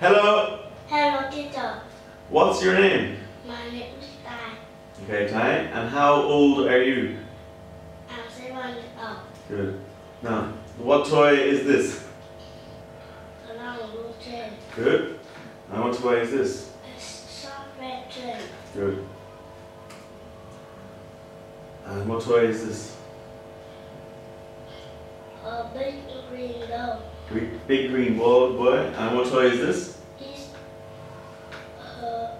Hello, Hello, teacher. what's your name? My name is Tai. Okay, Tai. And how old are you? I'm seven years old. Good. Now, what toy is this? Along blue train. Good. And what toy is this? A soft red train. Good. And what toy is this? A big green dog. Gre- Big green ball boy. And what toy is this? Is a,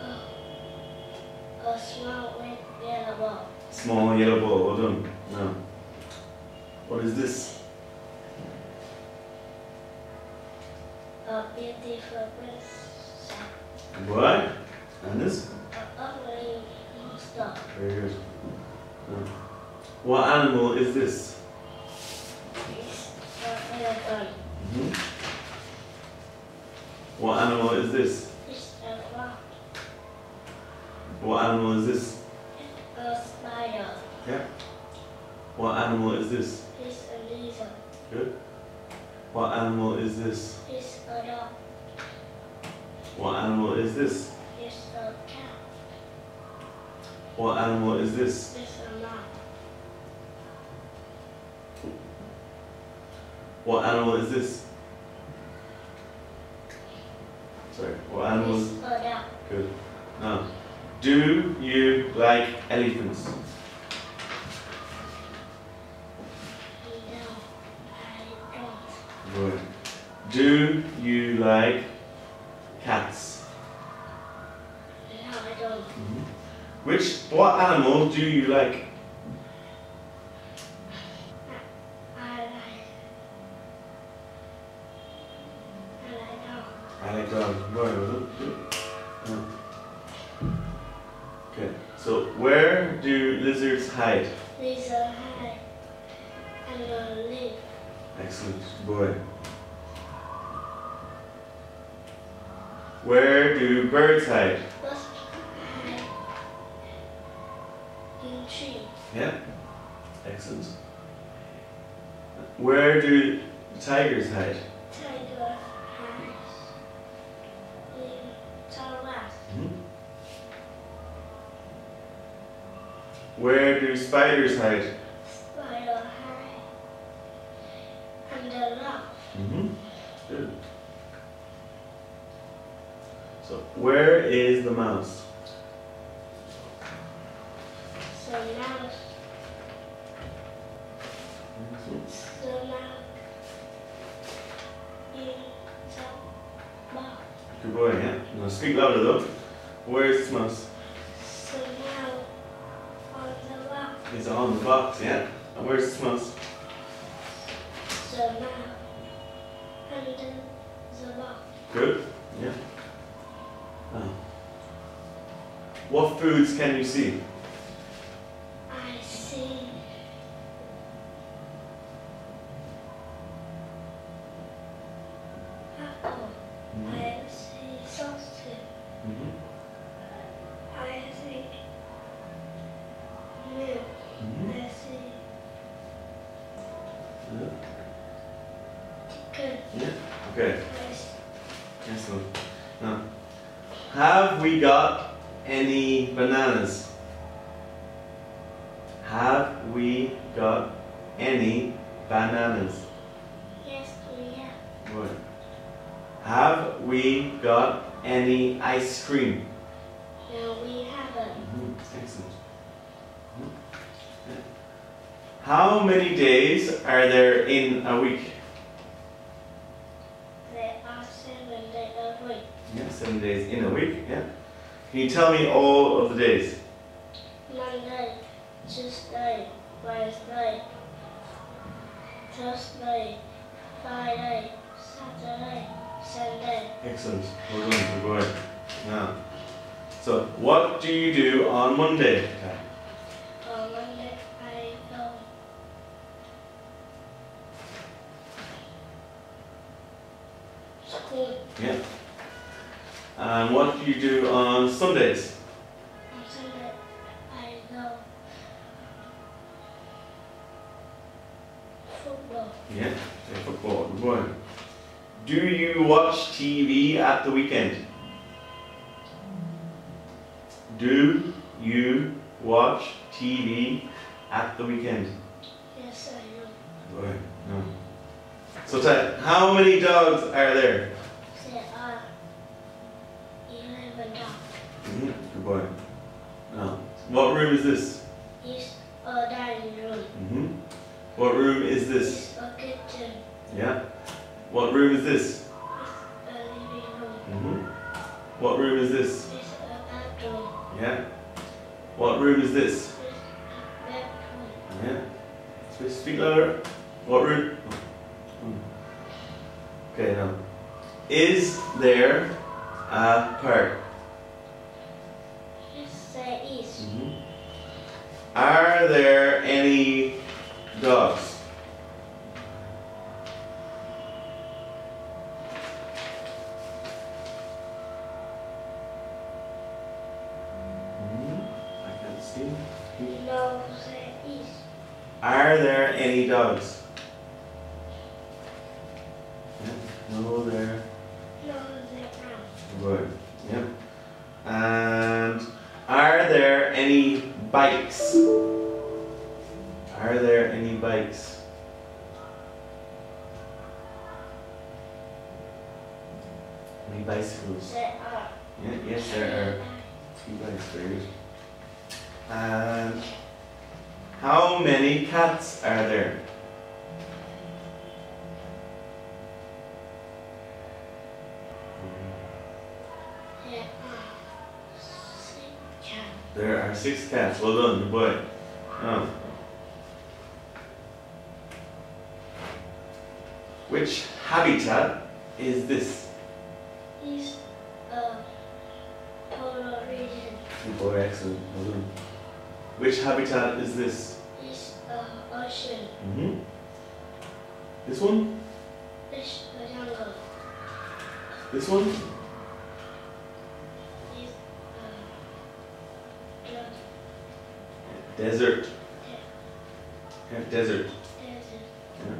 a, a small yellow ball. Small yellow ball. Well done. Now, what is this? A beautiful princess. What? And this? A ugly monster. Very good. Now, what animal is this? Hmm What animal is this? Is a rock. What animal is this? It's A spider. What animal is this? Is a lizard. Good. What animal is this? Is a dog. What animal is this? Is a cat. What animal is this? Is a mouse. What animal is this? Sorry, what animal is good? Now, do you like elephants? No, I don't. Good. Do you like cats? No, I don't. Mm-hmm. Which what animal do you like? Excellent boy. Where do birds hide? In tree? Yeah. Excellent. Where do tigers hide? Tiger hides in Taras. Where do spiders hide? So where is the mouse? So now, so now in the box. Good boy, yeah. Now speak louder though. Where is this mouse? So now on the rock. It's on the box, yeah. And where's this mouse? So now under the box. Good. Yeah. What foods can you see? I see apple. I see sausage. Mm-hmm. I see milk. Mm-hmm. I see Yeah. chicken. yeah. Okay. I see Excellent. Now, have we got any bananas? Have we got any bananas? yes we have. Good. Have we got any ice cream? No we haven't. Excellent. Mhm. Yeah. How many days are there in a week? There are seven days a week. Yeah, seven days in a week. Can you tell me all of the days? Monday, Tuesday, Wednesday, Thursday, Friday, Saturday, Sunday. Excellent. Done, good boy. Now, so what do you do on Monday? On Monday, I go school. Yeah. And what do you do on Sundays? On Sunday, I go football. Yeah, play football. Good boy. Do you watch TV at the weekend? Do you watch TV at the weekend? Yes, I do. Boy, no. So, Ted, how many dogs are there? 11 dogs. Mm-hmm. Good boy. No. What room is this? It's a dining room. Mm-hmm. What room is this? It's a kitchen. Yeah. What room is this? It's a living room. Mm-hmm. What room is this? It's a bathroom. Yeah. What room is this? It's a bedroom. Yeah. Speak, speak louder. What room? Oh. Okay, now. Is there a park? Yes, is. Mm-hmm. Are there any dogs? Mhm. I can't see. No, there is. Are there any dogs? No, there. Good. Yep. And are there any bikes? Are there any bikes? Any bicycles? There. Yeah, yes, there are two bikes. Good. And how many cats are there? There There are six cats. Well done, good boy. Oh. Which habitat is this? It's a uh, polar region. Boy, excellent. Well done. Which habitat is this? It's a uh, ocean. Mm-hmm. This one? A jungle. This one? Desert. Yeah, desert. Desert. Yeah.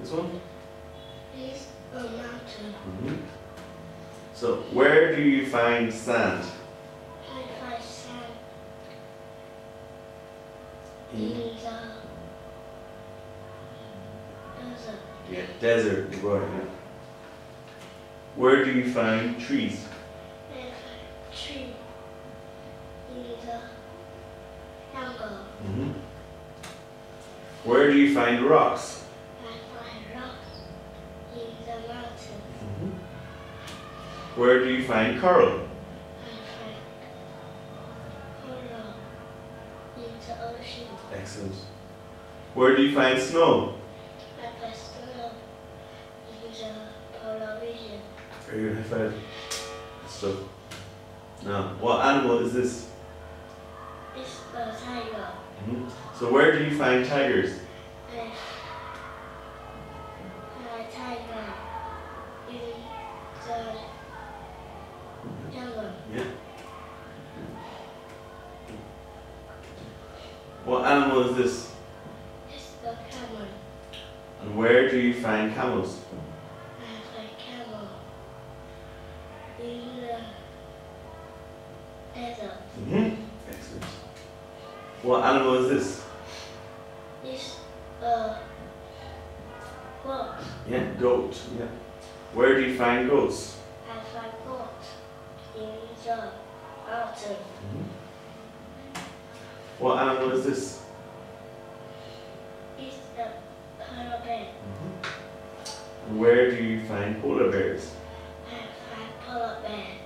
This one? It's a mountain. Mm-hmm. So, where do you find sand? I find sand In in the desert. yeah, desert. Yeah. Where do you find trees? I find tree in the jungle. Mm-hmm. Where do you find rocks? I find rocks in the mountain. Mm-hmm. Where do you find coral? I find coral in the ocean. Excellent. Where do you find snow? I find snow in the polar region. Very good. High five. Stuff. Now, what animal is this? It's a tiger. Mm-hmm. So, where do you find tigers? I find tiger in the jungle. Yeah. What animal is this? It's a camel. And where do you find camels? I find camel in the desert. Mm-hmm. What animal is this? It's a uh, goat. Yeah, goat. Yeah. Where do you find goats? I find goat in the mountain. Mm-hmm. What animal is this? It's a polar bear. And where do you find polar bears? I find polar bear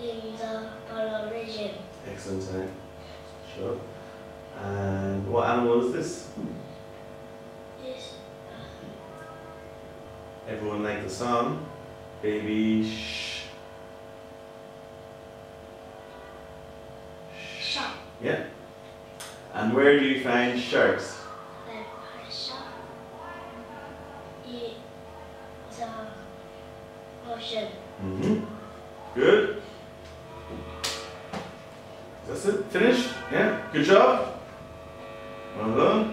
in the polar region. Excellent? Sure. And what animal is this? Everyone like the song? Baby shh. shark. Yeah. And where do you find sharks? I find shark in the ocean. Mm-hmm. Good. That's it. Finished? Yeah. Good job. Anladın?